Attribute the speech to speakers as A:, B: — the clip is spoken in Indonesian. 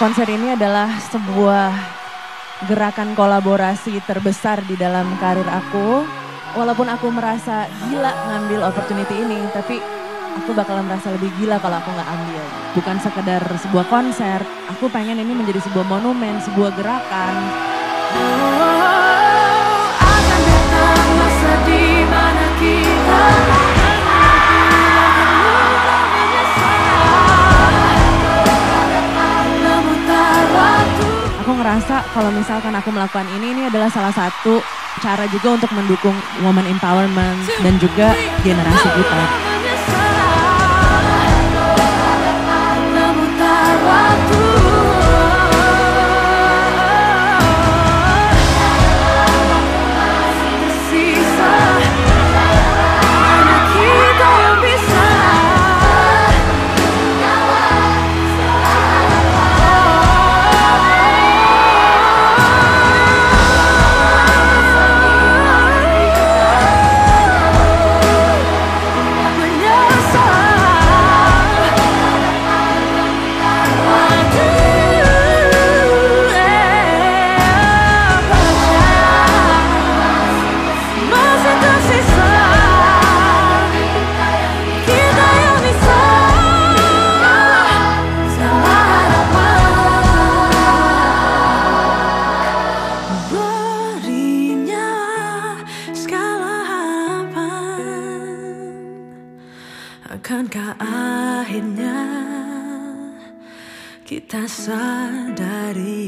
A: konser ini adalah sebuah gerakan kolaborasi terbesar di dalam karir aku. Walaupun aku merasa gila ngambil opportunity ini, tapi aku bakalan merasa lebih gila kalau aku nggak ambil. Bukan sekedar sebuah konser, aku pengen ini menjadi sebuah monumen, sebuah gerakan.
B: akan
A: ngerasa kalau misalkan aku melakukan ini, ini adalah salah satu cara juga untuk mendukung woman empowerment dan juga generasi kita.
B: Akankah akhirnya kita sadari?